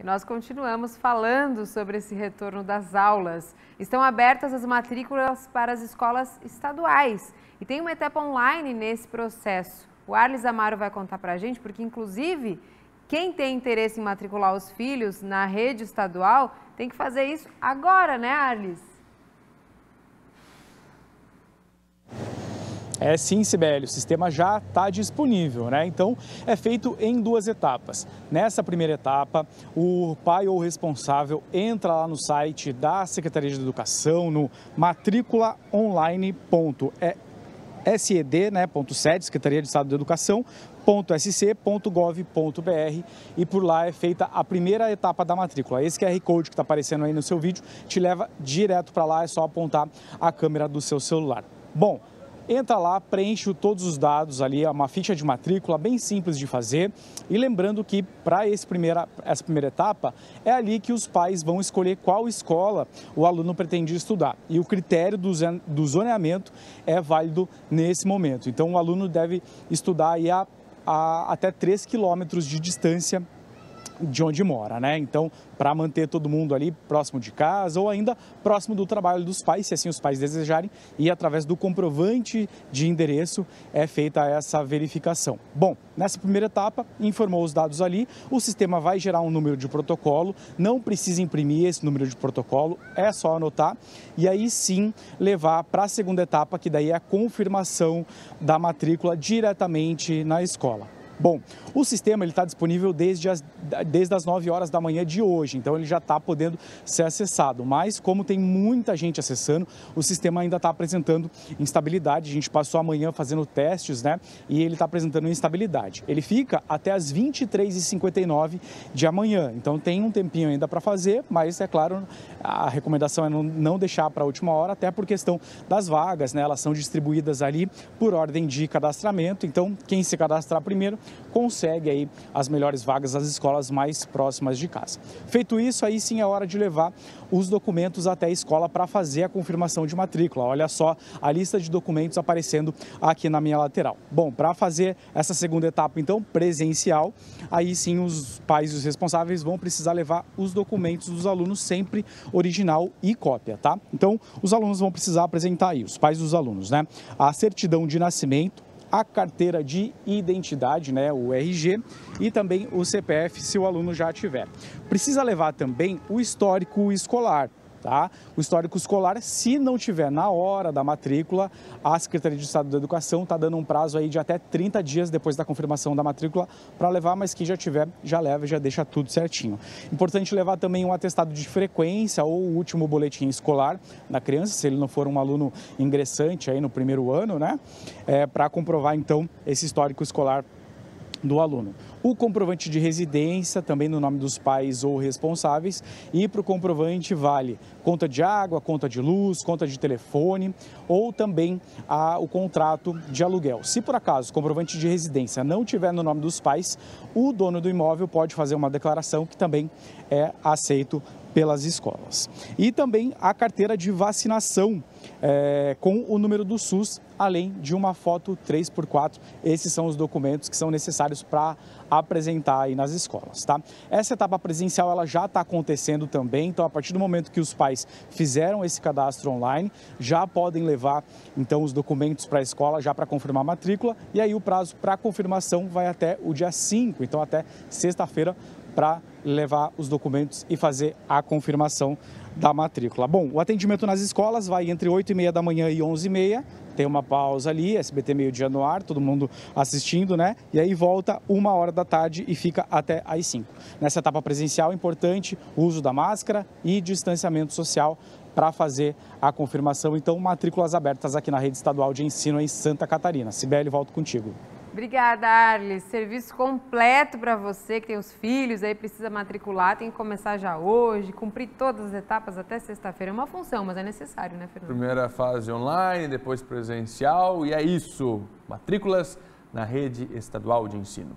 E nós continuamos falando sobre esse retorno das aulas. Estão abertas as matrículas para as escolas estaduais e tem uma etapa online nesse processo. O Arles Amaro vai contar para a gente, porque inclusive quem tem interesse em matricular os filhos na rede estadual tem que fazer isso agora, né, Arles? É sim, Sibeli, o sistema já está disponível, né? Então é feito em duas etapas. Nessa primeira etapa, o pai ou responsável entra lá no site da Secretaria de Educação, no matriculaonline.sed, né, Secretaria de Estado de Educação, .sc.gov.br e por lá é feita a primeira etapa da matrícula. Esse QR Code que está aparecendo aí no seu vídeo te leva direto para lá, é só apontar a câmera do seu celular. Bom, Entra lá, preenche todos os dados ali, é uma ficha de matrícula bem simples de fazer. E lembrando que para essa primeira etapa, é ali que os pais vão escolher qual escola o aluno pretende estudar. E o critério do zoneamento é válido nesse momento. Então o aluno deve estudar aí a, a até 3 quilômetros de distância de onde mora, né? Então, para manter todo mundo ali próximo de casa ou ainda próximo do trabalho dos pais, se assim os pais desejarem, e através do comprovante de endereço é feita essa verificação. Bom, nessa primeira etapa, informou os dados ali, o sistema vai gerar um número de protocolo, não precisa imprimir esse número de protocolo, é só anotar e aí sim levar para a segunda etapa, que daí é a confirmação da matrícula diretamente na escola. Bom, o sistema está disponível desde as, desde as 9 horas da manhã de hoje, então ele já está podendo ser acessado. Mas como tem muita gente acessando, o sistema ainda está apresentando instabilidade. A gente passou amanhã fazendo testes, né? E ele está apresentando instabilidade. Ele fica até as 23h59 de amanhã, então tem um tempinho ainda para fazer, mas é claro, a recomendação é não deixar para a última hora, até por questão das vagas, né? Elas são distribuídas ali por ordem de cadastramento, então quem se cadastrar primeiro consegue aí as melhores vagas às escolas mais próximas de casa. Feito isso, aí sim é hora de levar os documentos até a escola para fazer a confirmação de matrícula. Olha só a lista de documentos aparecendo aqui na minha lateral. Bom, para fazer essa segunda etapa, então, presencial, aí sim os pais e os responsáveis vão precisar levar os documentos dos alunos sempre original e cópia, tá? Então, os alunos vão precisar apresentar aí, os pais dos alunos, né? A certidão de nascimento, a carteira de identidade, né, o RG, e também o CPF se o aluno já tiver. Precisa levar também o histórico escolar, Tá? O histórico escolar, se não tiver na hora da matrícula, a Secretaria de Estado da Educação está dando um prazo aí de até 30 dias depois da confirmação da matrícula para levar, mas quem já tiver, já leva já deixa tudo certinho. Importante levar também um atestado de frequência ou o último boletim escolar da criança, se ele não for um aluno ingressante aí no primeiro ano, né? É, para comprovar então esse histórico escolar do aluno. O comprovante de residência, também no nome dos pais ou responsáveis, e para o comprovante vale conta de água, conta de luz, conta de telefone ou também a, o contrato de aluguel. Se por acaso o comprovante de residência não tiver no nome dos pais, o dono do imóvel pode fazer uma declaração que também é aceito pelas escolas. E também a carteira de vacinação é, com o número do SUS, além de uma foto 3x4. Esses são os documentos que são necessários para apresentar aí nas escolas, tá? Essa etapa presencial ela já está acontecendo também, então a partir do momento que os pais fizeram esse cadastro online, já podem levar então os documentos para a escola já para confirmar a matrícula e aí o prazo para confirmação vai até o dia 5, então até sexta-feira para levar os documentos e fazer a confirmação da matrícula. Bom, o atendimento nas escolas vai entre 8 e meia da manhã e 11 e meia. Tem uma pausa ali, SBT meio dia no ar, todo mundo assistindo, né? E aí volta uma hora da tarde e fica até às 5. Nessa etapa presencial, importante o uso da máscara e distanciamento social para fazer a confirmação. Então, matrículas abertas aqui na rede estadual de ensino em Santa Catarina. Sibeli, volto contigo. Obrigada, Arles. Serviço completo para você que tem os filhos aí, precisa matricular, tem que começar já hoje, cumprir todas as etapas até sexta-feira. É uma função, mas é necessário, né, Fernando? Primeira fase online, depois presencial e é isso. Matrículas na rede estadual de ensino.